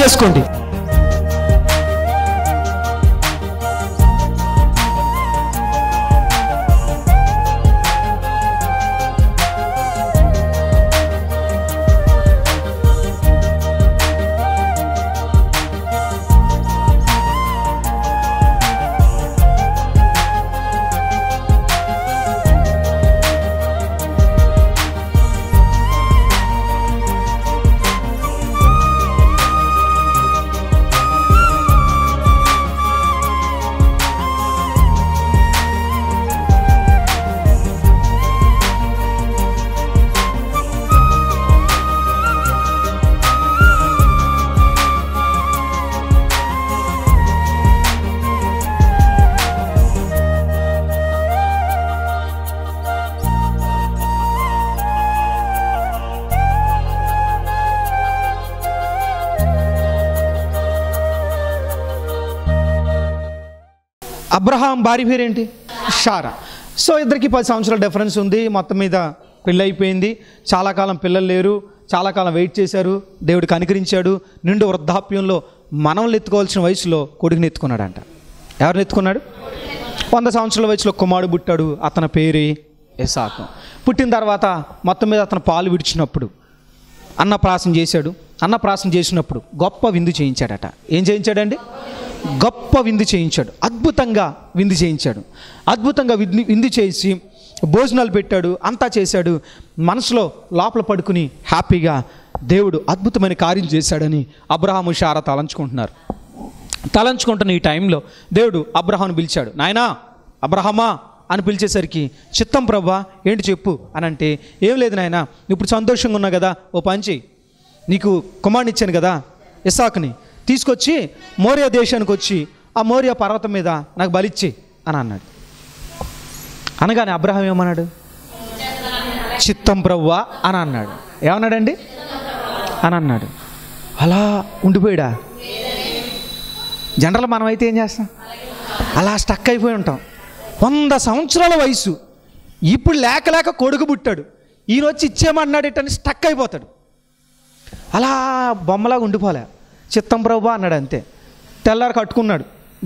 చేసుకోండి. అబ్రహాం భార్య పేరేంటి? షారా. సో ఇద్దరికి పది సంవత్సరాల డిఫరెన్స్ ఉంది. మొత్తం మీద పెళ్ళి అయిపోయింది చాలా కాలం పిల్లలు లేరు. చాలా కాలం వెయిట్ చేశారు. దేవుడు కనికరించాడు. నిండు వృద్ధాప్యంలో మనల్ని ఎత్తుకోవాల్సిన వయసులో కొడుకుని ఎత్తుకున్నాడంట. ఎవరిని ఎత్తుకున్నాడు? వంద సంవత్సరాల వయసులో కుమారుడు పుట్టాడు. అతని పేరే ఎసాకు పుట్టిన తర్వాత మొత్తం మీద అతను పాలు విడిచినప్పుడు అన్నప్రాసం చేశాడు. అన్నప్రాసం చేసినప్పుడు గొప్ప విందు చేయించాడట. ఏం చేయించాడండి? గొప్ప విందు చేయించాడు. అద్భుతంగా విందు చేయించాడు. అద్భుతంగా విందు విందు చేసి భోజనాలు పెట్టాడు అంతా చేశాడు. మనసులో లోపల పడుకుని హ్యాపీగా దేవుడు అద్భుతమైన కార్యం చేశాడని అబ్రహాము షారా తలంచుకుంటున్నారు. తలంచుకుంటున్న ఈ టైంలో దేవుడు అబ్రహాను పిలిచాడు. నాయనా అబ్రహమా అని పిలిచేసరికి చిత్తం ప్రవ్వా ఏంటి చెప్పు అని అంటే ఏం లేదు నాయన ఇప్పుడు సంతోషంగా ఉన్నా కదా ఓ పని చెయ్యి. నీకు కుమారుని ఇచ్చాను కదా ఇసాక్ని తీసుకొచ్చి మోరియా దేశానికి వచ్చి ఆ మోరియా పర్వతం మీద నాకు బలిచ్చి అని అన్నాడు. అనగానే అబ్రహం ఏమన్నాడు? చిత్తం ప్రవ్వా అని అన్నాడు. ఏమన్నాడండి? అని అన్నాడు. అలా ఉండిపోయాడా? జనరల్ మనమైతే ఏం చేస్తాం? అలా స్టక్ అయిపోయి ఉంటాం. వంద సంవత్సరాల వయసు. ఇప్పుడు లేక లేక కొడుకు పుట్టాడు. ఈయన వచ్చి ఇచ్చేయమన్నాడు ఇట్టని స్టక్ అయిపోతాడు. అలా బొమ్మలాగా ఉండిపోలే. చిత్తం ప్రభు అన్నాడు అంతే. తెల్లారి కట్టుకున్నాడు.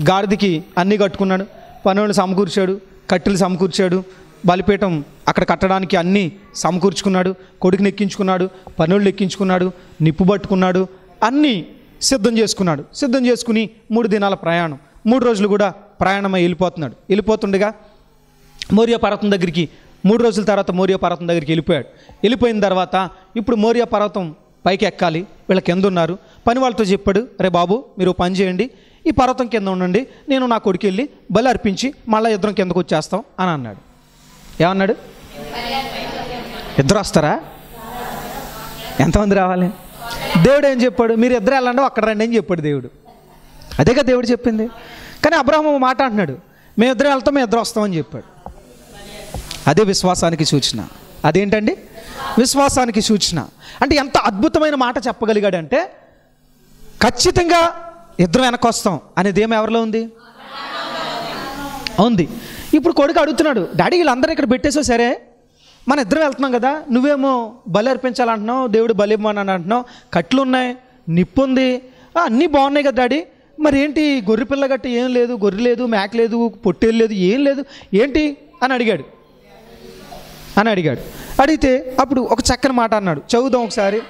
గాడిదికి అన్నీ కట్టుకున్నాడు. పనులు సమకూర్చాడు. కట్టెలు సమకూర్చాడు. బలిపీఠం అక్కడ కట్టడానికి అన్నీ సమకూర్చుకున్నాడు. కొడుకుని ఎక్కించుకున్నాడు పనులు ఎక్కించుకున్నాడు నిప్పు పట్టుకున్నాడు. అన్నీ సిద్ధం చేసుకున్నాడు. సిద్ధం చేసుకుని మూడు దినాల ప్రయాణం. మూడు రోజులు కూడా ప్రయాణమై వెళ్ళిపోతున్నాడు. వెళ్ళిపోతుండగా మౌర్య పర్వతం దగ్గరికి మూడు రోజుల తర్వాత మౌర్య పర్వతం దగ్గరికి వెళ్ళిపోయాడు. వెళ్ళిపోయిన తర్వాత ఇప్పుడు మోరియా పర్వతం పైకి ఎక్కాలి. వీళ్ళ కింద ఉన్నారు పని వాళ్ళతో చెప్పాడు రే బాబు మీరు పని చేయండి. ఈ పర్వతం కింద ఉండండి. నేను నా కొడుకు వెళ్ళి బలి అర్పించి మళ్ళీ ఇద్దరం కిందకు వచ్చేస్తాం అని అన్నాడు. ఏమన్నాడు? ఇద్దరు వస్తారా? ఎంతమంది రావాలి? దేవుడు ఏం చెప్పాడు? మీరు ఇద్దరు వెళ్ళండి అక్కడ రండి అని చెప్పాడు దేవుడు. అదేగా దేవుడు చెప్పింది. కానీ అబ్రహం మాట అంటున్నాడు. మేము ఇద్దరు వెళ్తాం మేము ఇద్దరు వస్తామని చెప్పాడు. అదే విశ్వాసానికి సూచన. అదేంటండి? విశ్వాసానికి సూచన. అంటే ఎంత అద్భుతమైన మాట చెప్పగలిగాడంటే ఖచ్చితంగా ఇద్దరం వెనకొస్తాం వస్తాం అనేది ఏమి ఎవరిలో ఉంది? ఉంది. ఇప్పుడు కొడుకు అడుగుతున్నాడు డాడీ వీళ్ళందరూ ఇక్కడ పెట్టేసో సరే మన ఇద్దరం వెళ్తున్నాం కదా నువ్వేమో బలి అర్పించాలంటున్నావు దేవుడు బలి ఇవ్వమని అంటున్నావు కట్లు ఉన్నాయి నిప్పు ఉంది అన్నీ బాగున్నాయి కదా డాడీ మరి ఏంటి గొర్రె పిల్ల గట్ట ఏం లేదు గొర్రె లేదు మేక లేదు పొట్టేలు లేదు ఏం లేదు ఏంటి? అని అడిగాడు. అని అడిగాడు. అడిగితే అప్పుడు ఒక చక్కని మాట అన్నాడు. చదువుదాం ఒకసారి.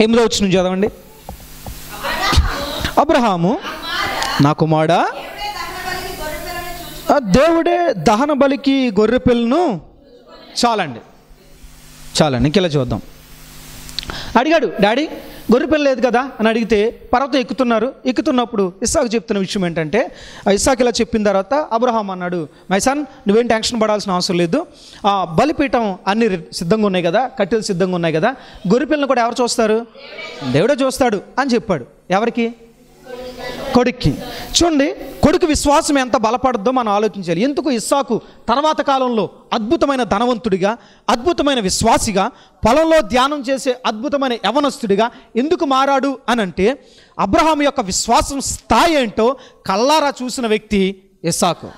ఎనిమిదో వచ్చిన చదవండి. అబ్రహాము నా కుమారుడా దేవుడే దహన బలికి గొర్రె పిల్లను చాలండి. చాలండి ఇంకెలా చూద్దాం. అడిగాడు డాడీ గొర్రెపిల్ల లేదు కదా అని అడిగితే పర్వతం ఎక్కుతున్నారు. ఎక్కుతున్నప్పుడు ఇస్సాకు చెప్తున్న విషయం ఏంటంటే ఆ ఇస్సాకు ఇలా చెప్పిన తర్వాత అబ్రహాం అన్నాడు మైసాన్ నువ్వేం టెన్షన్ పడాల్సిన అవసరం లేదు. ఆ బలిపీఠం అన్ని రి- సిద్ధంగా ఉన్నాయి కదా కట్టెలు సిద్ధంగా ఉన్నాయి కదా. గొర్రెపిల్లను కూడా ఎవరు చూస్తారు? దేవుడే చూస్తాడు. అని చెప్పాడు. ఎవరికి? కొడుక్కి. చూడండి కొడుకు విశ్వాసం ఎంత బలపడద్దో మనం ఆలోచించాలి. ఎందుకు ఇస్సాకు తర్వాత కాలంలో అద్భుతమైన ధనవంతుడిగా అద్భుతమైన విశ్వాసిగా పొలంలో ధ్యానం చేసే అద్భుతమైన యవనస్తుడిగా ఎందుకు మారాడు అని అంటే అబ్రహాం యొక్క విశ్వాసం స్థాయి ఏంటో కల్లారా చూసిన వ్యక్తి ఇస్సాకు.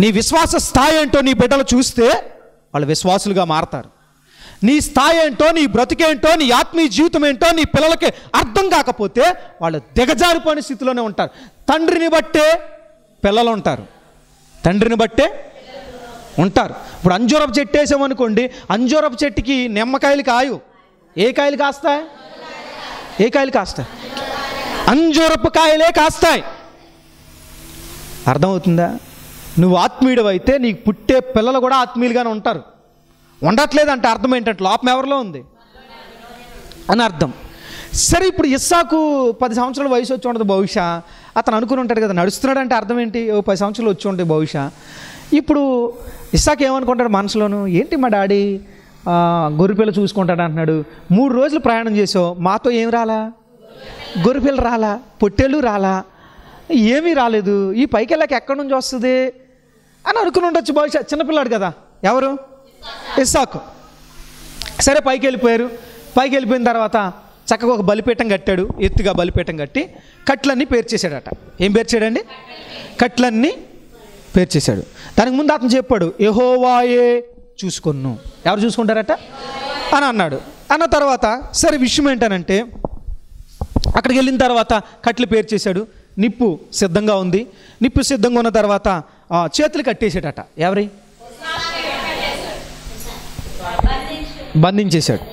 నీ విశ్వాస స్థాయి ఏంటో నీ బిడ్డలు చూస్తే వాళ్ళు విశ్వాసులుగా మారతారు. నీ స్థాయి ఏంటో నీ బ్రతికేంటో నీ ఆత్మీయ జీవితం ఏంటో నీ పిల్లలకి అర్థం కాకపోతే వాళ్ళు దిగజారిపోయిన స్థితిలోనే ఉంటారు. తండ్రిని బట్టే పిల్లలు ఉంటారు. తండ్రిని బట్టే ఉంటారు. ఇప్పుడు అంజూరపు చెట్టు వేసామనుకోండి అంజూరపు చెట్టుకి నిమ్మకాయలు కాయు. ఏ కాయలు కాస్తాయి? ఏ కాయలు కాస్తాయి? అంజూరపు కాయలే కాస్తాయి. అర్థమవుతుందా? నువ్వు ఆత్మీయుడు అయితే నీకు పుట్టే పిల్లలు కూడా ఆత్మీయులుగానే ఉంటారు. ఉండట్లేదంటే అర్థం ఏంటంటే లోపం ఎవరిలో ఉంది? అని అర్థం. సరే ఇప్పుడు ఇస్సాకు పది సంవత్సరాల వయసు వచ్చి ఉండదు బహుశా. అతను అనుకుని ఉంటాడు కదా నడుస్తున్నాడంటే అర్థం ఏంటి? ఓ పది సంవత్సరాలు వచ్చి ఉంటాయి బహుశా. ఇప్పుడు ఇస్సాక్ ఏమనుకుంటాడు మనసులోను? ఏంటి మా డాడీ? గొర్రెపిల్ల చూసుకుంటాడు అంటున్నాడు. మూడు రోజులు ప్రయాణం చేసావు. మాతో ఏం రాలా? గొర్రెపిల్ల రాలా? పొట్టేళ్ళు రాలా? ఏమీ రాలేదు. ఈ పైకి వెళ్ళాక ఎక్కడి నుంచి వస్తుంది? అని అనుకుని ఉండొచ్చు బహుశా. చిన్నపిల్లాడు కదా. ఎవరు? ఇస్సాకు. సరే పైకి వెళ్ళిపోయారు పైకి వెళ్ళిపోయిన తర్వాత చక్కగా ఒక బలిపీఠం కట్టాడు. ఎత్తుగా బలిపీఠం కట్టి కట్లన్నీ పేర్చేశాడట ఏం పేర్చాడండి కట్లన్నీ పేర్చేశాడు దానికి ముందు అతను చెప్పాడు ఎహోవాయే చూసుకొన్ను. ఎవరు చూసుకుంటారట? అని అన్నాడు. అన్న తర్వాత సరే విషయం ఏంటనంటే అక్కడికి వెళ్ళిన తర్వాత కట్లు పేర్చేశాడు నిప్పు సిద్ధంగా ఉంది. నిప్పు సిద్ధంగా ఉన్న తర్వాత ఆ, చేతులు కట్టేసాడట ఎవరి? బంధించేశాడు.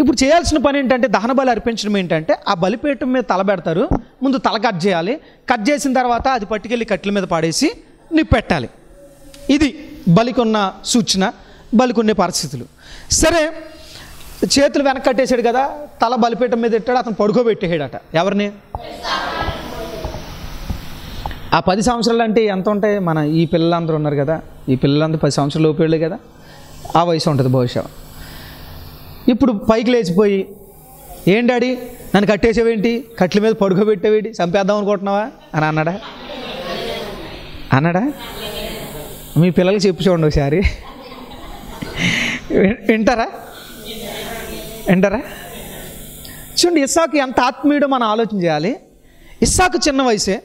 ఇప్పుడు చేయాల్సిన పని ఏంటంటే దహన బలి అర్పించడం ఏంటంటే ఆ బలిపీఠం మీద తల పెడతారు. ముందు తల కట్ చేయాలి. కట్ చేసిన తర్వాత అది పట్టుకెళ్ళి కట్టెల మీద పాడేసి నిప్పెట్టాలి. ఇది బలికున్న సూచన బలికొన్నే పరిస్థితులు. సరే చేతులు వెనక కట్టేశాడు కదా తల బలిపీఠం మీద పెట్టాడు అతను పడుకోబెట్టేయడట ఎవరిని? ఆ పది సంవత్సరాలు అంటే ఎంత ఉంటాయి? మన ఈ పిల్లలందరూ ఉన్నారు కదా ఈ పిల్లలందరూ పది సంవత్సరాలు లోపేళ్ళు కదా ఆ వయసు ఉంటుంది బహుశా. ఇప్పుడు పైకి లేచిపోయి ఏం డాడీ? నన్ను కట్టేసేవేంటి? కట్ల మీద పడుకోబెట్టేవేంటి? చంపేద్దాం అనుకుంటున్నావా? అని అన్నాడా. అన్నాడా? మీ పిల్లలకి చెప్పు చూడండి ఒకసారి. వింటారా? వింటారా? చూడండి ఇస్సాకు ఎంత ఆత్మీయుడో మనం ఆలోచన చేయాలి. ఇస్సాకు చిన్న వయసే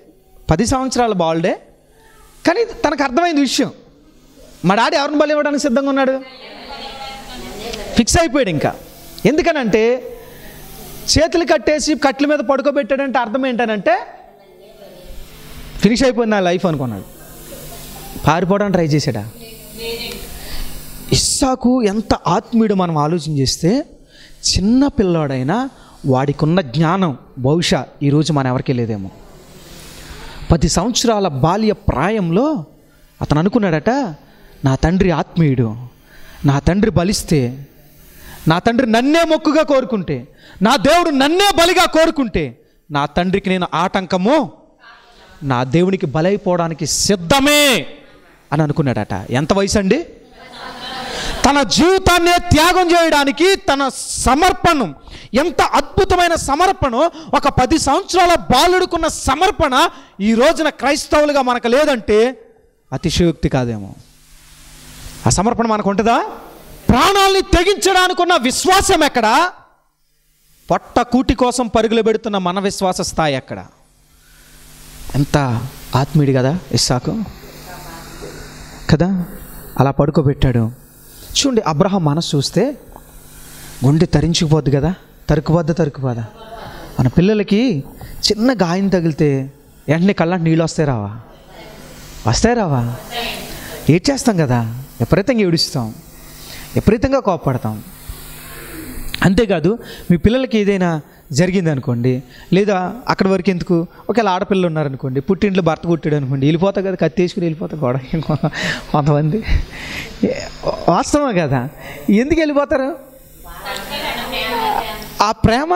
పది సంవత్సరాల బాల్డే. కానీ తనకు అర్థమైంది విషయం. మా డాడీ ఎవరిని బలి ఇవ్వడానికి సిద్ధంగా ఉన్నాడు? ఫిక్స్ అయిపోయాడు ఇంకా. ఎందుకనంటే చేతులు కట్టేసి కట్ల మీద పడుకోబెట్టాడంటే అర్థం ఏంటనంటే ఫినిష్ అయిపోయింది నా లైఫ్ అనుకున్నాడు. పారిపోవడానికి ట్రై చేశాడా? ఇస్సాకు ఎంత ఆత్మీయుడు మనం ఆలోచన చేస్తే చిన్న పిల్లాడైనా వాడికి ఉన్న జ్ఞానం బహుశా ఈరోజు మన ఎవరికీ లేదేమో. పది సంవత్సరాల బాల్య ప్రాయంలో అతను అనుకున్నాడట నా తండ్రి ఆత్మీయుడు నా తండ్రి బలిస్తే నా తండ్రి నన్నే మొక్కుగా కోరుకుంటే నా దేవుడు నన్నే బలిగా కోరుకుంటే నా తండ్రికి నేను ఆటంకము నా దేవునికి బలైపోవడానికి సిద్ధమే అని అనుకున్నాడట. ఎంత వయసు అండి తన జీవితాన్నే త్యాగం చేయడానికి తన సమర్పణం ఎంత అద్భుతమైన సమర్పణ ఒక పది సంవత్సరాల బాలుడుకున్న సమర్పణ ఈ రోజున క్రైస్తవులుగా మనకు లేదంటే అతిశయోక్తి కాదేమో. ఆ సమర్పణ మనకు ఉంటుందా? ప్రాణాల్ని తెగించడానికి ఉన్న విశ్వాసం ఎక్కడ? పొట్ట కూటి కోసం పరుగులు పెడుతున్న మన విశ్వాస స్థాయి ఎక్కడ? ఎంత ఆత్మీయుడు కదా ఇస్సాకు? కదా? అలా పడుకోబెట్టాడు. చూడండి అబ్రహం మనసు చూస్తే గుండె తరించుకుపోద్ది కదా? తరుకుపోద్దా తరుకుపోదా మన పిల్లలకి చిన్న గాయం తగిలితే వెంటనే కళ్ళంటి నీళ్ళు వస్తాయి రావా? వస్తాయి రావా? ఏడ్ చేస్తాం కదా? విపరీతంగా ఏడుస్తాం. విపరీతంగా కోపపడతాం. అంతేకాదు మీ పిల్లలకి ఏదైనా జరిగింది అనుకోండి లేదా అక్కడి వరకు ఎందుకు ఒకవేళ ఆడపిల్లలు ఉన్నారనుకోండి పుట్టింట్లో భర్త పుట్టాడు అనుకోండి వెళ్ళిపోతా కదా కత్తి వేసుకుని వెళ్ళిపోతా గొడవ కొంతమంది. వాస్తవం కదా? ఎందుకు వెళ్ళిపోతారు? ఆ ప్రేమ.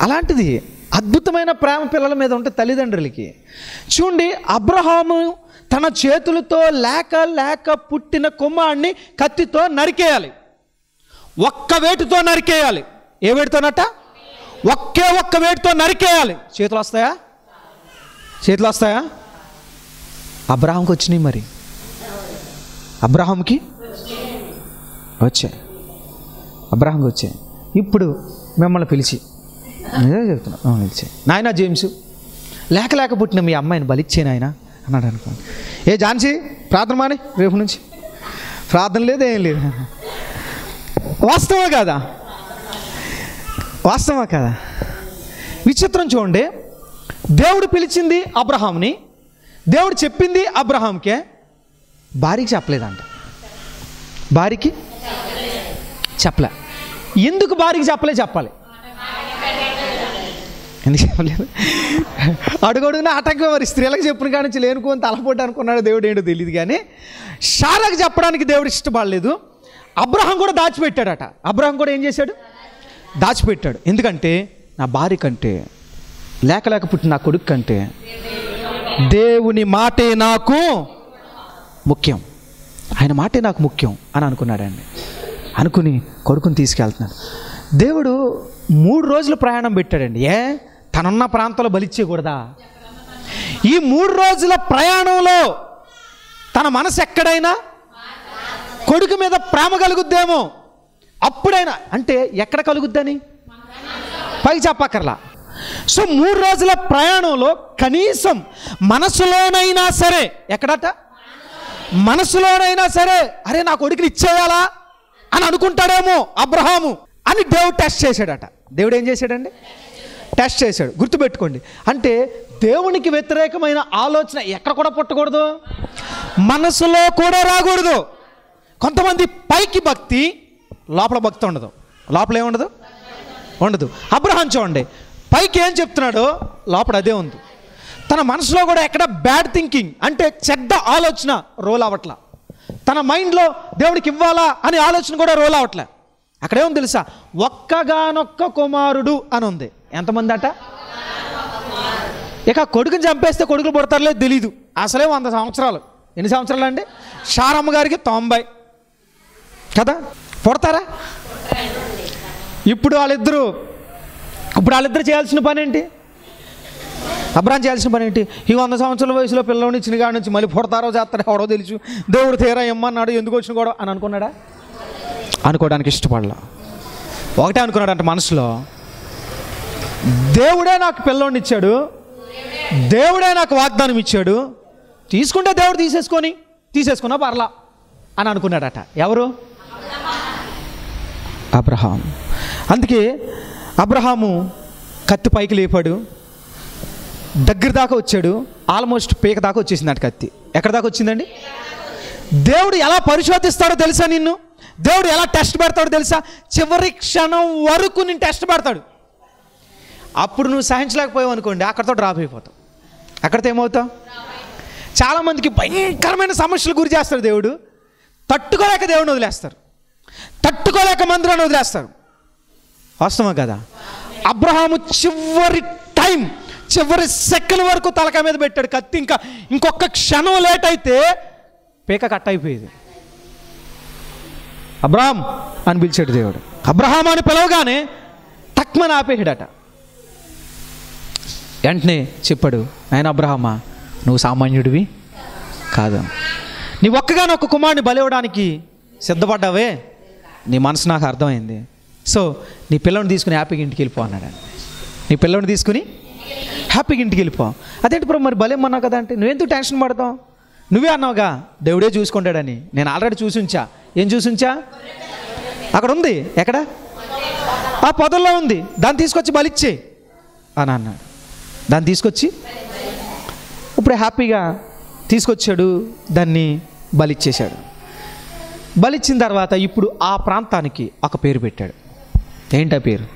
అలాంటిది. అద్భుతమైన ప్రేమ పిల్లల మీద ఉంటే తల్లిదండ్రులకి. చూడండి అబ్రహాము తన చేతులతో లేక లేక పుట్టిన కుమారుణ్ణి కత్తితో నరికేయాలి. ఒక్క వేటుతో నరికేయాలి. ఏ వేటుతోనట? ఒకే ఒక్క వేటుతో నరికేయాలి. చేతులు వస్తాయా? చేతులు వస్తాయా? అబ్రహాంకి వచ్చినాయి మరి. అబ్రహాంకి? వచ్చాయి. అబ్రహాంకి వచ్చాయి. ఇప్పుడు మిమ్మల్ని పిలిచి అదే చెప్తున్నా. ఆ, నాయన జేమ్స్ లేక లేక పుట్టిన మీ అమ్మాయిని బలిచ్చే నాయన అన్నాడు అనుకోండి ఏ ఝాన్సీ ప్రార్థన మాని రేపు నుంచి. ప్రార్థన లేదు ఏం లేదు. వాస్తవా కాదా? వాస్తవా కదా? విచిత్రం చూడండి. దేవుడు పిలిచింది అబ్రహాంని దేవుడు చెప్పింది అబ్రహాంకే భార్యకి చెప్పలేదంట. భార్యకి చెప్పలే. ఎందుకు భార్యకి చెప్పలే? చెప్పాలి. అడుగడుగున ఆటంకం మరి. స్త్రీలకు చెప్పిన కాడి నుంచి లేనుకోని తలపోటు అనుకున్నాడు దేవుడు ఏంటో తెలియదు కానీ షారాకు చెప్పడానికి దేవుడు ఇష్టపడలేదు. అబ్రహం కూడా దాచిపెట్టాడట. అబ్రహం కూడా ఏం చేశాడు? దాచిపెట్టాడు. ఎందుకంటే నా భార్య కంటే లేక లేక పుట్టిన నా కొడుకు కంటే దేవుని మాటే నాకు ముఖ్యం. ఆయన మాటే నాకు ముఖ్యం అని అనుకున్నాడండి అనుకుని కొడుకుని తీసుకెళ్తున్నాడు. దేవుడు మూడు రోజులు ప్రయాణం పెట్టాడండి. ఏ? తనున్న ప్రాంతంలో బలిచ్చేయకూడదా ఈ మూడు రోజుల ప్రయాణంలో తన మనసు ఎక్కడైనా? కొడుకు మీద ప్రేమ కలుగుద్దేమో? అప్పుడైనా? అంటే ఎక్కడ కలుగుద్దని? పై చెప్పక్కర్లా. సో మూడు రోజుల ప్రయాణంలో కనీసం మనసులోనైనా సరే ఎక్కడట? మనసులోనైనా సరే అరే నా కొడుకుని ఇచ్చేయాలా? అని అనుకుంటాడేమో అబ్రహాము అని దేవుడు టెస్ట్ చేశాడట. దేవుడు ఏం చేశాడండి? టెస్ట్ చేశాడు. గుర్తుపెట్టుకోండి. అంటే దేవునికి వ్యతిరేకమైన ఆలోచన ఎక్కడ కూడా పుట్టకూడదు. మనసులో కూడా రాకూడదు. కొంతమంది పైకి భక్తి లోపల భక్తి ఉండదు. లోపల ఏముండదు ఉండదు? అబ్రహాం చూడండి. పైకి ఏం చెప్తున్నాడో? లోపల అదే ఉంది. తన మనసులో కూడా ఎక్కడ బ్యాడ్ థింకింగ్ అంటే చెడ్డ ఆలోచన రోల్ అవ్వట్లే. తన మైండ్లో దేవుడికి ఇవ్వాలా అనే ఆలోచన కూడా రోల్ అవ్వట్లే. అక్కడేముంది తెలుసా? ఒక్కగానొక్క కుమారుడు అని ఉంది ఎంతమంది అట ఇక కొడుకుని చంపేస్తే కొడుకులు పుడతారులే తెలీదు. అసలే వంద సంవత్సరాలు. ఎన్ని సంవత్సరాలు అండి షారమ్మ గారికి తొంభై. కదా? పుడతారా? ఇప్పుడు వాళ్ళిద్దరూ ఇప్పుడు వాళ్ళిద్దరు చేయాల్సిన పని ఏంటి అబ్రాన్ చేయాల్సిన పని ఏంటి ఈ వంద సంవత్సరాల వయసులో పిల్లల్ని ఇచ్చిన కాడ నుంచి మళ్ళీ పుడతారో చేస్తారో ఎవడో తెలుసు. దేవుడు తీరా ఇమ్మన్నాడు ఎందుకు వచ్చిన కూడా అని అనుకున్నాడా? అనుకోవడానికి ఇష్టపడలా. ఒకటే అనుకున్నాడంట మనసులో దేవుడే నాకు పిల్లోడిని ఇచ్చాడు దేవుడే నాకు వాగ్దానం ఇచ్చాడు తీసుకుంటే దేవుడు తీసేసుకొని తీసేసుకున్నా పర్లా అని అనుకున్నాడట. ఎవరు? అబ్రహాం. అందుకే అబ్రహాము కత్తి పైకి లేపాడు దగ్గర దాకా వచ్చాడు ఆల్మోస్ట్ పీక దాకా వచ్చేసింది కత్తి. ఎక్కడ దాకా వచ్చిందండి? దేవుడు ఎలా పరిశోధిస్తాడో తెలుసా నిన్ను? దేవుడు ఎలా టెస్ట్ పెడతాడో తెలుసా? చివరి క్షణం వరకు నేను టెస్ట్ పెడతాడు. అప్పుడు నువ్వు సహించలేకపోయావు అనుకోండి అక్కడితో డ్రాప్ అయిపోతావు. అక్కడితో ఏమవుతావు? చాలామందికి భయంకరమైన సమస్యలు గురి చేస్తాడు దేవుడు. తట్టుకోలేక దేవుడిని వదిలేస్తారు. తట్టుకోలేక మందిరాన్ని వదిలేస్తారు. వాస్తవం కదా? అబ్రహాము చివరి టైం చివరి సెకండ్ వరకు తలక మీద పెట్టాడు కత్తి. ఇంకా ఇంకొక క్షణం లేట్ అయితే పీక కట్ అయిపోయేది. అబ్రహాం అని పిలిచాడు దేవుడు. అబ్రహాం అని పిలవగానే తక్మని ఆపేసాడట వెంటనే చెప్పాడు ఆయన అబ్రహమా నువ్వు సామాన్యుడివి కాదు. నీ ఒక్కగానొక్క కుమారుని బలివ్వడానికి సిద్ధపడ్డావే? నీ మనసు నాకు అర్థమైంది. సో నీ పిల్లని తీసుకుని హ్యాపీగా ఇంటికి వెళ్ళిపో అన్నాడు. నీ పిల్లని తీసుకుని హ్యాపీగా ఇంటికి వెళ్ళిపో. అదేంటి బ్రో మరి బలేమన్నావు కదా అంటే నువ్వెందుకు టెన్షన్ పడతావు? నువ్వే అన్నావుగా దేవుడే చూసుకుంటాడని. నేను ఆల్రెడీ చూసి ఉంచా. ఏం చూసి ఉంచా అక్కడ ఉంది. ఎక్కడ? ఆ పొదల్లో ఉంది. దాన్ని తీసుకొచ్చి బలిచ్చే. అని అన్నాడు. దాన్ని తీసుకొచ్చి ఇప్పుడు హ్యాపీగా తీసుకొచ్చాడు. దాన్ని బలిచ్చేశాడు. బలిచ్చిన తర్వాత ఇప్పుడు ఆ ప్రాంతానికి ఒక పేరు పెట్టాడు. ఏంటి పేరు?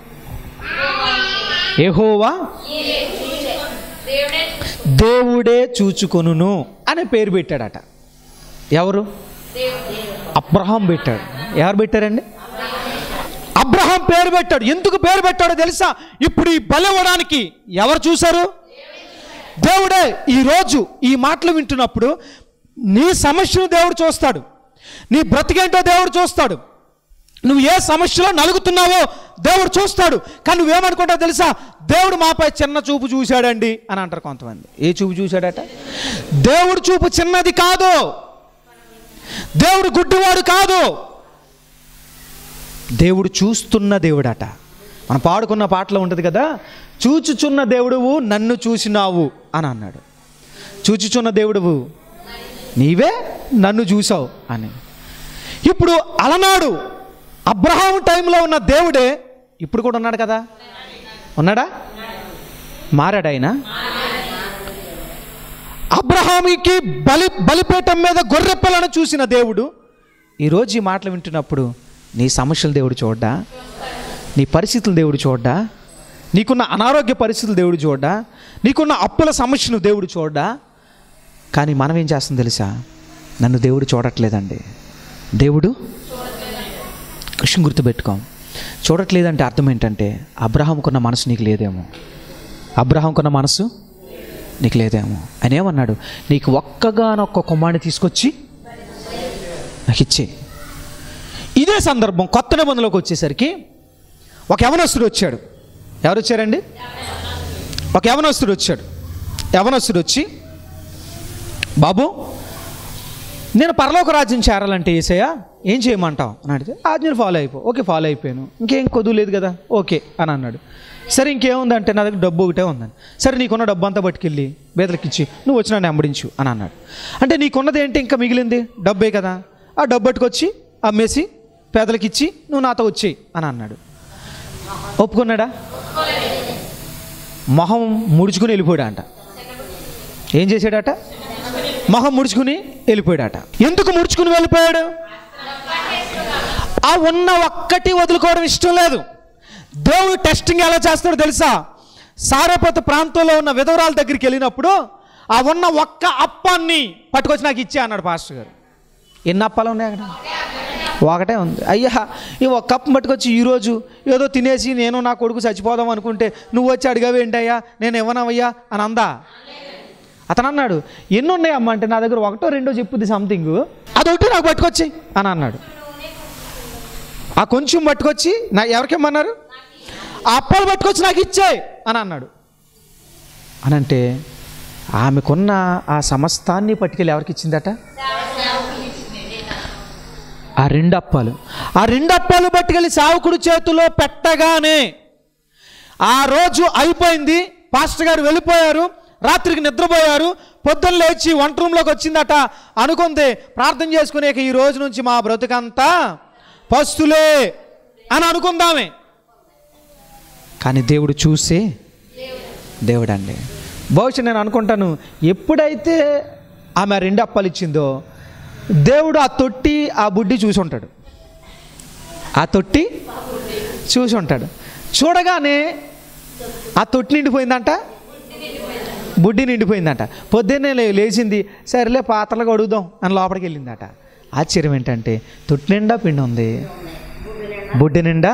ఏహోవా దేవుడే చూచుకొనును అనే పేరు పెట్టాడట. ఎవరు? అబ్రహాం పెట్టాడు. ఎవరు పెట్టారండి? అబ్రహాం పేరు పెట్టాడు. ఎందుకు పేరు పెట్టాడో తెలుసా? ఇప్పుడు ఈ బలివ్వడానికి ఎవరు చూశారు? దేవుడే. ఈరోజు ఈ మాటలు వింటున్నప్పుడు నీ సమస్యను దేవుడు చూస్తాడు. నీ బ్రతికేంటో దేవుడు చూస్తాడు. నువ్వు ఏ సమస్యలో నలుగుతున్నావో దేవుడు చూస్తాడు. కానీ నువ్వేమనుకుంటావు తెలుసా? దేవుడు మాపై చిన్న చూపు చూశాడండి అని అంటారు కొంతమంది. ఏ చూపు చూశాడట? దేవుడు చూపు చిన్నది కాదు. దేవుడు గుడ్డివాడు కాదు. దేవుడు చూస్తున్న దేవుడట. మనం పాడుకున్న పాటలో ఉంటుంది కదా చూచుచున్న దేవుడువు నన్ను చూసినావు అని అన్నాడు. చూచుచున్న దేవుడువు నీవే నన్ను చూసావు అని. ఇప్పుడు అలనాడు అబ్రహాం టైంలో ఉన్న దేవుడే ఇప్పుడు కూడా ఉన్నాడు కదా. ఉన్నాడా? మారాడు ఆయన అబ్రహామికి బలి బలిపేటం మీద గొర్రెప్పలను చూసిన దేవుడు ఈరోజు ఈ మాటలు వింటున్నప్పుడు నీ సమస్యలు దేవుడు చూడ్డా? నీ పరిస్థితులు దేవుడు చూడ్డా? నీకున్న అనారోగ్య పరిస్థితులు దేవుడు చూడ్డా? నీకున్న అప్పుల సమస్యను దేవుడు చూడ్డా? కానీ మనం ఏం చేస్తాం తెలుసా? నన్ను దేవుడు చూడట్లేదండి. దేవుడు? విషయం గుర్తుపెట్టుకోం. చూడట్లేదంటే అర్థం ఏంటంటే అబ్రహాంకున్న మనసు నీకు లేదేమో. అబ్రహాంకున్న మనసు నీకు లేదేమో ఆయన ఏమన్నాడు? నీకు ఒక్కగానొక్క కుమారుని తీసుకొచ్చి నాకు ఇచ్చే ఇదే సందర్భం కొత్త నిబంధనలోకి వచ్చేసరికి ఒక యవనస్తుడు వచ్చాడు. ఎవరు వచ్చారండి? ఒక యవనస్తుడు వచ్చాడు. యవనస్తుడు వచ్చి బాబు నేను పరలోక రాజ్యం చేరాలంటే ఏసయ్యా ఏం చేయమంటావు? అని అడిగితే ఆజ్ఞను ఫాలో అయిపో. ఓకే ఫాలో అయిపోయాను. ఇంకేం కొదువు లేదు కదా. ఓకే అని అన్నాడు. సరే ఇంకేముందంటే నా దగ్గర డబ్బు ఒకటే ఉందని సరే నీకున్న డబ్బు అంతా పట్టుకెళ్ళి బేదలకిచ్చి నువ్వు వచ్చిన నన్ను అని అన్నాడు. అంటే నీకున్నది ఏంటి ఇంకా మిగిలింది? డబ్బే కదా. ఆ డబ్బు పట్టుకొచ్చి అమ్మేసి పేదలకిచ్చి నువ్వు నాతో వచ్చేయి అని అన్నాడు. ఒప్పుకున్నాడా? మొహం ముడుచుకుని వెళ్ళిపోయాడు ఏం చేశాడట? మొహం ముడుచుకుని వెళ్ళిపోయాడట. ఎందుకు ముడుచుకుని వెళ్ళిపోయాడు? ఆ ఉన్న ఒక్కటి వదులుకోవడం ఇష్టం లేదు. దేవుడు టెస్టింగ్ ఎలా చేస్తాడో తెలుసా? సారపత ప్రాంతంలో ఉన్న విధవరాల దగ్గరికి వెళ్ళినప్పుడు ఆ ఉన్న ఒక్క అప్పాన్ని పట్టుకొచ్చి నాకు ఇచ్చే అన్నాడు పాస్టర్ గారు. ఎన్ని అప్పాలు ఉన్నాయి అక్కడ? ఒకటే ఉంది. అయ్యా ఈ ఒక కప్పు పట్టుకొచ్చి ఈరోజు ఏదో తినేసి నేను నా కొడుకు చచ్చిపోదాం అనుకుంటే నువ్వు వచ్చి అడిగావేంటయ్యా నేను ఇవ్వనవయ్యా? అని అందా? అతను అన్నాడు ఎన్ని ఉన్నాయమ్మా అంటే నా దగ్గర ఒకటో రెండో చెప్పుద్ది సంథింగ్ అదొకటి నాకు పట్టుకొచ్చి అని అన్నాడు. ఆ కొంచెం పట్టుకొచ్చి నా ఎవరికేమన్నారు ఆ అప్పాలు పట్టుకొచ్చి నాకు ఇచ్చాయి అని అన్నాడు. అని అంటే ఆమెకున్న ఆ సమస్తాన్ని పట్టుకెళ్ళి ఎవరికి ఇచ్చిందట? ఆ రెండు అప్పాలు. ఆ రెండు అప్పాలు పట్టుకెళ్ళి సావుకుడు చేతిలో పెట్టగానే ఆ రోజు అయిపోయింది. పాస్టర్ గారు వెళ్ళిపోయారు రాత్రికి నిద్రపోయారు పొద్దున్న లేచి వంట రూమ్లోకి వచ్చిందట. అనుకుంది ప్రార్థన చేసుకునే ఈ రోజు నుంచి మా బ్రతుకంతా పస్తులే అని అనుకుందామే. కానీ దేవుడు చూసే దేవుడు అండి బహుశా నేను అనుకుంటాను ఎప్పుడైతే ఆమె రెండు అప్పాలు ఇచ్చిందో దేవుడు ఆ తొట్టి ఆ బుడ్డి చూసి ఉంటాడు ఆ తొట్టి చూసి ఉంటాడు చూడగానే ఆ తొట్టి నిండిపోయిందంట బుడ్డి నిండిపోయిందంట. పొద్దున్నే లేచింది సరేలే పాత్రలు కడుగుదాం అని లోపలికి వెళ్ళిందట. ఆశ్చర్యం ఏంటంటే తొట్టి నిండా పిండి ఉంది బుడ్డి నిండా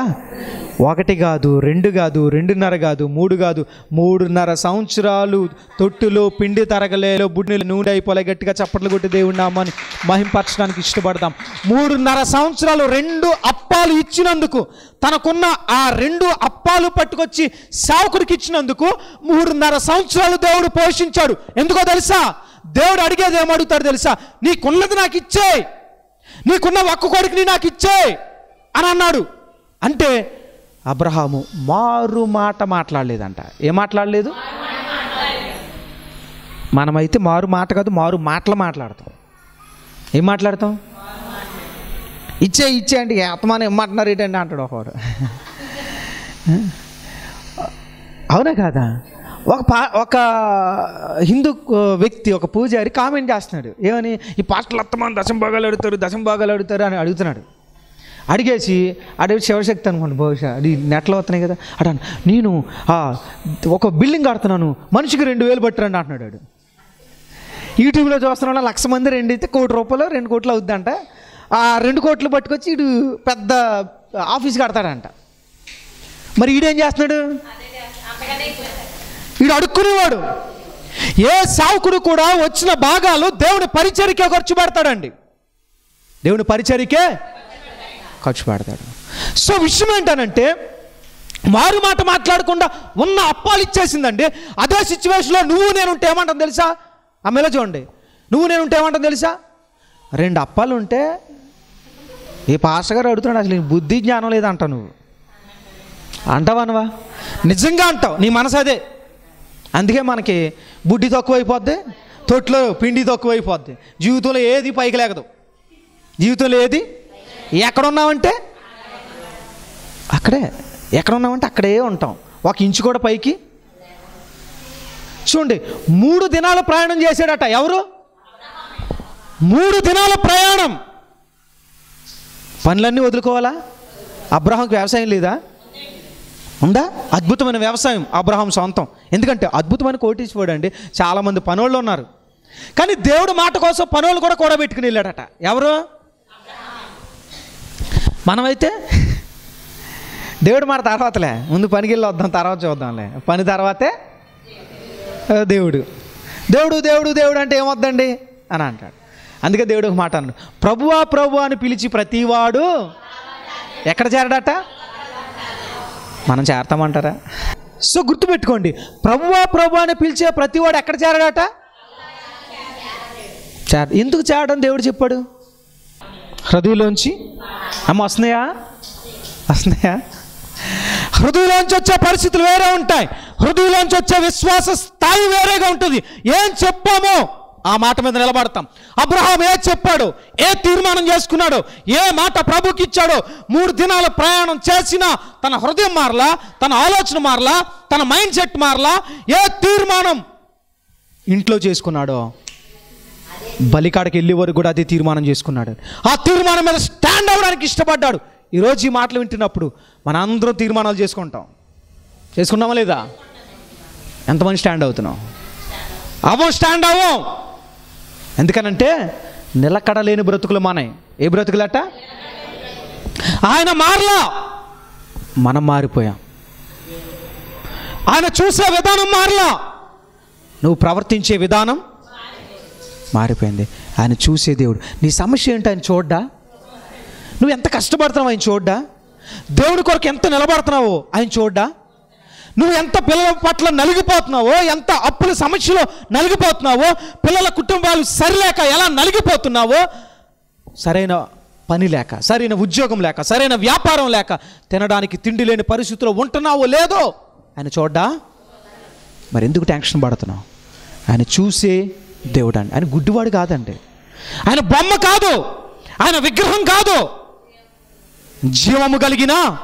ఒకటి కాదు రెండు కాదు రెండున్నర కాదు మూడు కాదు మూడున్నర సంవత్సరాలు తొట్టులో పిండి తరగలేలో బుడ్డి నూనె అయిపోలే గట్టిగా చప్పట్లు కొట్టి దేవుడి నామాన్ని మహింపరచడానికి ఇష్టపడదాం మూడున్నర సంవత్సరాలు రెండు అప్పాలు ఇచ్చినందుకు తనకున్న ఆ రెండు అప్పాలు పట్టుకొచ్చి సేవకుడికి ఇచ్చినందుకు మూడున్నర సంవత్సరాలు దేవుడు పోషించాడు. ఎందుకో తెలుసా? దేవుడు అడిగేది ఏమడుగుతాడు తెలుసా? నీకున్నది నాకు ఇచ్చే నీకున్న ఒక్క కొడుకుని నాకు ఇచ్చే అని అన్నాడు. అంటే అబ్రహాము మారు మాట మాట్లాడలేదంట. ఏం మాట్లాడలేదు? మనమైతే మారు మాట కాదు మారు మాటలు మాట్లాడతాం. ఏం మాట్లాడతాం? ఇచ్చే ఇచ్చే అండి ఆత్మానం ఇమ్మంటున్నారు ఏంటండి అంటాడు ఒకడు. అవునా కాదా? ఒక పా ఒక హిందూ వ్యక్తి ఒక పూజారి కామెంట్ చేస్తున్నాడు. ఏమని? ఈ పాటలు అత్తమాన్ దశం భాగాలు అడుగుతారు దశం భాగాలు అడుగుతారు అని అడుగుతున్నాడు. అడిగేసి అడిగి శివశక్తి అనుకోండి బహుశా అది నెట్లో వస్తున్నాయి కదా. అట నేను ఒక బిల్డింగ్ కడుతున్నాను మనిషికి రెండు వేలు పట్టిరండి అంటున్నాడు వాడు. యూట్యూబ్లో చూస్తున్న లక్ష మంది రెండు అయితే కోటి రూపాయలు రెండు కోట్లు అవుద్దంట. ఆ రెండు కోట్లు పట్టుకొచ్చి ఇడు పెద్ద ఆఫీస్ కడతాడంట. మరి ఈడేం చేస్తున్నాడు? వీడు అడుక్కునేవాడు. ఏ సావుకుడు కూడా వచ్చిన భాగాలు దేవుని పరిచరికే ఖర్చు పెడతాడండి. దేవుని పరిచరికే ఖర్చు పెడతాడు. సో విషయం ఏంటనంటే మారు మాట మాట్లాడకుండా ఉన్న అప్పాలు ఇచ్చేసిందండి. అదే సిచ్యువేషన్లో నువ్వు నేను ఉంటే ఏమంటాను తెలుసా ఆమెలో చూడండి. నువ్వు నేను ఉంటే ఏమంటాను తెలుసా? రెండు అప్పాలు ఉంటే ఈ పాస్టర్ గారు అడుగుతున్నాడు అసలు బుద్ధి జ్ఞానం లేదంట నువ్వు. అంటావనవా నిజంగా అంటావు. నీ మనసు అదే. అందుకే మనకి బుడ్డి తక్కువైపోద్ది తొట్లో పిండి తక్కువైపోద్ది. జీవితంలో ఏది పైకి లేకదు జీవితంలో ఏది ఎక్కడున్నామంటే అక్కడే. ఎక్కడున్నామంటే అక్కడే ఉంటాం. ఒక ఇంచు కూడా పైకి? చూడండి మూడు దినాల ప్రయాణం చేశాడట ఎవరు? మూడు దినాల ప్రయాణం. పనులన్నీ వదులుకోవాలా? అబ్రహాంకి వ్యవసాయం లేదా? ఉందా? అద్భుతమైన వ్యవసాయం అబ్రహాం సొంతం. ఎందుకంటే అద్భుతమైన కోటీశ్వరుడు అండి. చాలామంది పనోళ్ళు ఉన్నారు. కానీ దేవుడు మాట కోసం పనులు కూడా కూడబెట్టుకుని వెళ్ళాడట. ఎవరు? మనమైతే? దేవుడు మాట తర్వాతలే. ముందు పనికి వెళ్ళి వద్దాం తర్వాత చూద్దాంలే. పని తర్వాతే? దేవుడు. దేవుడు దేవుడు దేవుడు అంటే ఏమొద్దండి? అని అంటాడు. అందుకే దేవుడు ఒక మాట అన్నాడు. ప్రభువా ప్రభు అని పిలిచి ప్రతివాడు ఎక్కడ చేరడట? మనం చేరతామంటారా? సో గుర్తుపెట్టుకోండి. ప్రభువా ప్రభు అని పిలిచే ప్రతివాడు ఎక్కడ చేరడట? చేర ఎందుకు చేరడం దేవుడు చెప్పాడు? హృదయలోంచి? అమ్మ వస్తున్నాయా? వస్తున్నాయా? హృదయలోంచి వచ్చే పరిస్థితులు వేరే ఉంటాయి. హృదయలోంచి వచ్చే విశ్వాస స్థాయి వేరేగా ఉంటుంది. ఏం చెప్పామో ఆ మాట మీద నిలబడతాం. అబ్రహాం ఏ చెప్పాడు? ఏ తీర్మానం చేసుకున్నాడు? ఏ మాట ప్రభుకి ఇచ్చాడో? మూడు దినాల ప్రయాణం చేసినా తన హృదయం మారలా? తన ఆలోచన మారలా? తన మైండ్ సెట్ మారలా? ఏ తీర్మానం ఇంట్లో చేసుకున్నాడో? బలికాడకి వెళ్ళే వరకు కూడా అదే తీర్మానం చేసుకున్నాడు. ఆ తీర్మానం మీద స్టాండ్ అవ్వడానికి ఇష్టపడ్డాడు. ఈరోజు ఈ మాటలు వింటున్నప్పుడు మన అందరం తీర్మానాలు చేసుకుంటాం. చేసుకున్నామా లేదా? ఎంతమంది స్టాండ్ అవుతున్నాం? అవ్వం స్టాండ్ అవ్వం. ఎందుకనంటే నిలకడ లేని బ్రతుకులు మానాయి. ఏ బ్రతుకులట? ఆయన మారలా. మనం మారిపోయాం. ఆయన చూసే విధానం మారలా. నువ్వు ప్రవర్తించే విధానం మారిపోయింది. ఆయన చూసే దేవుడు. నీ సమస్య ఏంటి ఆయన చూడ్డా? నువ్వు ఎంత కష్టపడుతున్నావు ఆయన చూడ్డా? దేవుడి కొరకు ఎంత నిలబడుతున్నావో ఆయన చూడ్డా? నువ్వు ఎంత పిల్లల పట్ల నలిగిపోతున్నావో ఎంత అప్పుల సమస్యలో నలిగిపోతున్నావో పిల్లల కుటుంబాలు సరిలేక ఎలా నలిగిపోతున్నావో సరైన పని లేక సరైన ఉద్యోగం లేక సరైన వ్యాపారం లేక తినడానికి తిండి లేని పరిస్థితిలో ఉంటున్నావో లేదో ఆయన చూడ్డా? మరి ఎందుకు టెన్షన్ పడుతున్నావు? ఆయన చూసే దేవుడు అండి ఆయన గుడ్డివాడు కాదండి. ఆయన బొమ్మ కాదు. ఆయన విగ్రహం కాదు. జీవము కలిగిన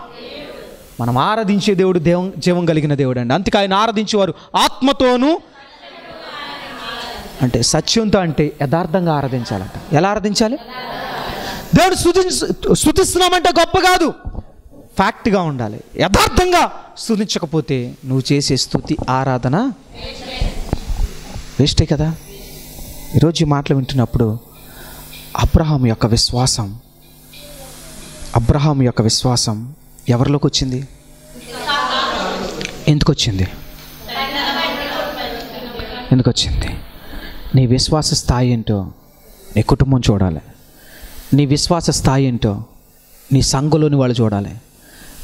మనం ఆరాధించే దేవుడు దేవం జీవం కలిగిన దేవుడు అండి అందుకే ఆయన ఆరాధించేవారు ఆత్మతోనూ అంటే సత్యంతో అంటే యథార్థంగా ఆరాధించాలంట. ఎలా ఆరాధించాలి? దేవుడు స్థుతి స్థుతిస్తున్నామంటే గొప్ప కాదు. ఫ్యాక్ట్గా ఉండాలి. యథార్థంగా స్థుతించకపోతే నువ్వు చేసే స్థుతి ఆరాధన వేస్టే కదా. ఈరోజు ఈ మాటలు వింటున్నప్పుడు అబ్రహాం యొక్క విశ్వాసం అబ్రహాం యొక్క విశ్వాసం ఎవరిలోకి వచ్చింది? ఎందుకు వచ్చింది? ఎందుకు వచ్చింది? నీ విశ్వాస స్థాయి ఏంటో నీ కుటుంబం చూడాలి. నీ విశ్వాస స్థాయి ఏంటో నీ సంఘలోని వాళ్ళు చూడాలి.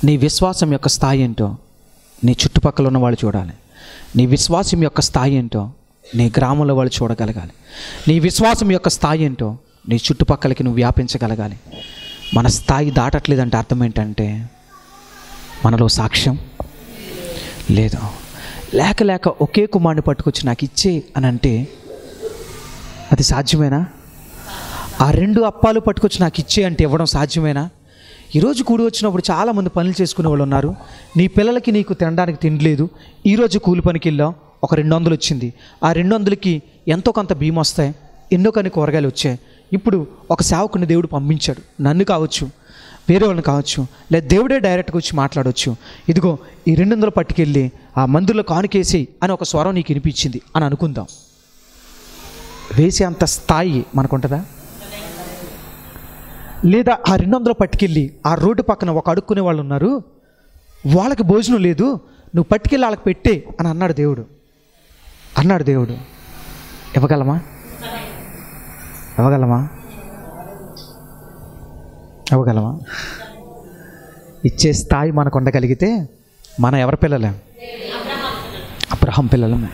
నీ విశ్వాసం యొక్క స్థాయి ఏంటో నీ చుట్టుపక్కల ఉన్న వాళ్ళు చూడాలి. నీ విశ్వాసం యొక్క స్థాయి ఏంటో నీ గ్రామంలో వాళ్ళు చూడగలగాలి. నీ విశ్వాసం యొక్క స్థాయి ఏంటో నీ చుట్టుపక్కలకి నువ్వు వ్యాపించగలగాలి. మన స్థాయి దాటట్లేదంటే అర్థం ఏంటంటే మనలో సాక్ష్యం లేదు. లేక లేక ఒకే కుమారుని పట్టుకొచ్చి నాకు ఇచ్చే అని అంటే అది సాధ్యమేనా? ఆ రెండు అప్పాలు పట్టుకొచ్చి నాకు ఇచ్చే అంటే ఇవ్వడం సాధ్యమేనా? ఈరోజు కూడి వచ్చినప్పుడు చాలామంది పనులు చేసుకునే వాళ్ళు ఉన్నారు. నీ పిల్లలకి నీకు తినడానికి తినలేదు ఈరోజు కూలి పనికి వెళ్ళావు ఒక రెండు వందలు వచ్చింది. ఆ రెండు వందలకి ఎంతో కొంత భీమా వస్తాయి. ఎన్నో కొన్ని కూరగాయలు వచ్చాయి. ఇప్పుడు ఒక సేవకుని దేవుడు పంపించాడు. నన్ను కావచ్చు వేరే వాళ్ళని కావచ్చు లేదా దేవుడే డైరెక్ట్గా వచ్చి మాట్లాడవచ్చు ఇదిగో ఈ రెండు వందలు పట్టుకెళ్ళి ఆ మందులో కానుకేసి అని ఒక స్వరం నీకు వినిపించింది అని అనుకుందాం. వేసే అంత స్థాయి మనకుంటుందా? లేదా ఆ రెండు వందలు పట్టుకెళ్ళి ఆ రోడ్డు పక్కన ఒక అడుక్కునే వాళ్ళు ఉన్నారు వాళ్ళకి భోజనం లేదు. నువ్వు పట్టుకెళ్ళి వాళ్ళకి పెట్టే అని అన్నాడు దేవుడు. అన్నాడు దేవుడు. ఇవ్వగలమా? ఇవ్వగలమా? ఇవ్వగలమా? ఇచ్చే స్థాయి మనకు ఉండగలిగితే మనం ఎవరి పిల్లలేం? అబ్రహం పిల్లలమే.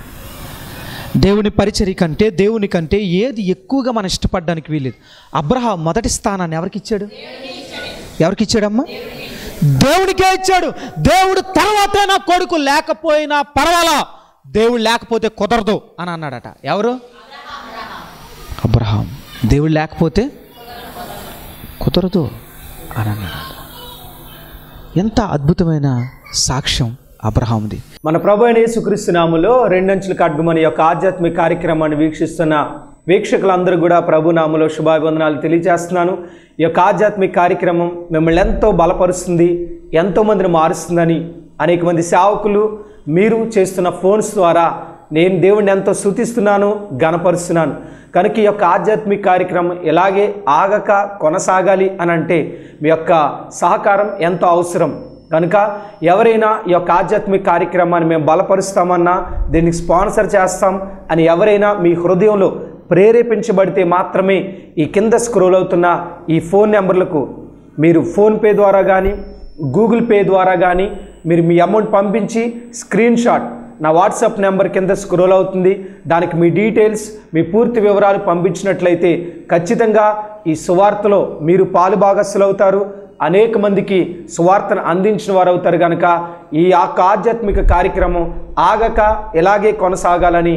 దేవుని పరిచర్య కంటే దేవుని కంటే ఏది ఎక్కువగా మనం ఇష్టపడడానికి వీలేదు అబ్రహం మొదటి స్థానాన్ని ఎవరికి ఇచ్చాడు? ఎవరికి ఇచ్చాడమ్మా దేవుడికే ఇచ్చాడు. దేవుడు తర్వాతే నా కొడుకు లేకపోయినా పర్వాలా? దేవుడు లేకపోతే కుదరదు అని అన్నాడట. ఎవరు? అబ్రహాం. దేవుడు లేకపోతే కుదరదు అని అన్నాడట. ఎంత అద్భుతమైన సాక్ష్యం అబ్రహాంది మన ప్రభు అయిన యేసుక్రీస్తు నామములో రెండంచుల ఖడ్గమని యొక్క ఆధ్యాత్మిక కార్యక్రమాన్ని వీక్షిస్తున్న వీక్షకులందరూ కూడా ప్రభు నామలో శుభాభివందనాలు తెలియజేస్తున్నాను. ఈ యొక్క ఆధ్యాత్మిక కార్యక్రమం మిమ్మల్ని ఎంతో బలపరుస్తుంది ఎంతో మందిని మారుస్తుందని అనేక మంది సేవకులు మీరు చేస్తున్న ఫోన్స్ ద్వారా నేను దేవుణ్ణి ఎంతో శృతిస్తున్నాను గణపరుస్తున్నాను కనుక ఈ యొక్క ఆధ్యాత్మిక కార్యక్రమం ఇలాగే ఆగక కొనసాగాలి అని అంటే మీ యొక్క సహకారం ఎంతో అవసరం. కనుక ఎవరైనా ఈ యొక్క ఆధ్యాత్మిక కార్యక్రమాన్ని మేము బలపరుస్తామన్నా దీనికి స్పాన్సర్ చేస్తాం అని ఎవరైనా మీ హృదయంలో ప్రేరేపించబడితే మాత్రమే ఈ కింద స్క్రోల్ అవుతున్న ఈ ఫోన్ నెంబర్లకు మీరు ఫోన్పే ద్వారా కానీ గూగుల్ పే ద్వారా కానీ మీరు మీ అమౌంట్ పంపించి స్క్రీన్ షాట్ నా వాట్సాప్ నెంబర్ కింద స్క్రోల్ అవుతుంది. దానికి మీ డీటెయిల్స్ మీ పూర్తి వివరాలు పంపించినట్లయితే ఖచ్చితంగా ఈ సువార్తలో మీరు పాలు భాగస్సులు అవుతారు అనేక మందికి సువార్తను అందించిన వారు అవుతారు కనుక ఈ యొక్క ఆధ్యాత్మిక కార్యక్రమం ఆగక ఇలాగే కొనసాగాలని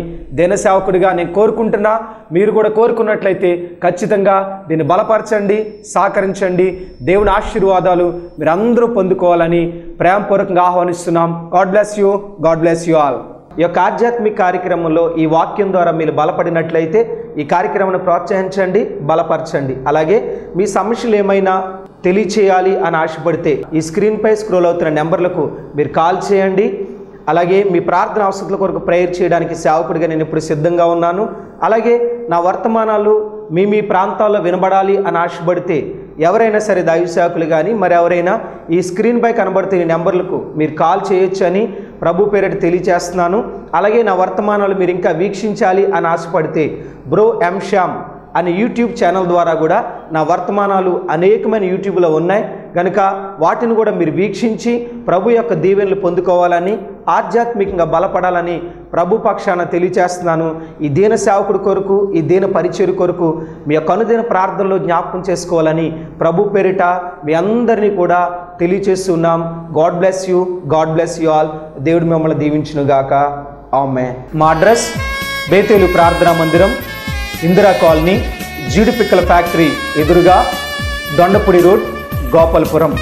సేవకుడిగా నేను కోరుకుంటున్నా. మీరు కూడా కోరుకున్నట్లయితే ఖచ్చితంగా దీన్ని బలపరచండి సహకరించండి. దేవుని ఆశీర్వాదాలు మీరందరూ పొందుకోవాలని ప్రేమపూర్వకంగా ఆహ్వానిస్తున్నాం. God bless you God bless you all. ఈ యొక్క ఆధ్యాత్మిక కార్యక్రమంలో ఈ వాక్యం ద్వారా మీరు బలపడినట్లయితే ఈ కార్యక్రమాన్ని ప్రోత్సహించండి బలపరచండి. అలాగే మీ సమస్యలు ఏమైనా తెలియచేయాలి అని ఆశపడితే ఈ స్క్రీన్పై స్క్రోల్ అవుతున్న నెంబర్లకు మీరు కాల్ చేయండి. అలాగే మీ ప్రార్థన అవసరాల కొరకు ప్రేయర్ చేయడానికి సేవకుడిగా నేను ఇప్పుడు సిద్ధంగా ఉన్నాను. అలాగే నా వర్తమానాలు మీ మీ ప్రాంతాల్లో వినబడాలి అని ఆశపడితే ఎవరైనా సరే దైవ సేవకులు కానీ మరి ఎవరైనా ఈ స్క్రీన్పై కనబడుతున్న నెంబర్లకు మీరు కాల్ చేయొచ్చు అని ప్రభు పేరిట తెలియచేస్తున్నాను. అలాగే నా వర్తమానాలు మీరు ఇంకా వీక్షించాలి అని ఆశపడితే బ్రో ఎంశ్యామ్ అనే యూట్యూబ్ ఛానల్ ద్వారా కూడా నా వర్తమానాలు అనేకమైన యూట్యూబ్లో ఉన్నాయి. కనుక వాటిని కూడా మీరు వీక్షించి ప్రభు యొక్క దీవెనలు పొందుకోవాలని ఆధ్యాత్మికంగా బలపడాలని ప్రభు పక్షాన తెలియచేస్తున్నాను. ఈ దీన సేవకుడి కొరకు ఈ దీన పరిచయం కొరకు మీ యొక్క అనుదిన ప్రార్థనలో జ్ఞాపకం చేసుకోవాలని ప్రభు పేరిట మీ అందరినీ కూడా తెలియచేస్తున్నాం God bless you God bless you all. దేవుడు మిమ్మల్ని దీవించునుగాక ఆమె మా అడ్రస్ బేతేలు ప్రార్థనా మందిరం ఇందిరా కాలనీ. జీడిపిక్కల ఫ్యాక్టరీ ఎదురుగా దొండపూడి రోడ్ గోపాలపురం.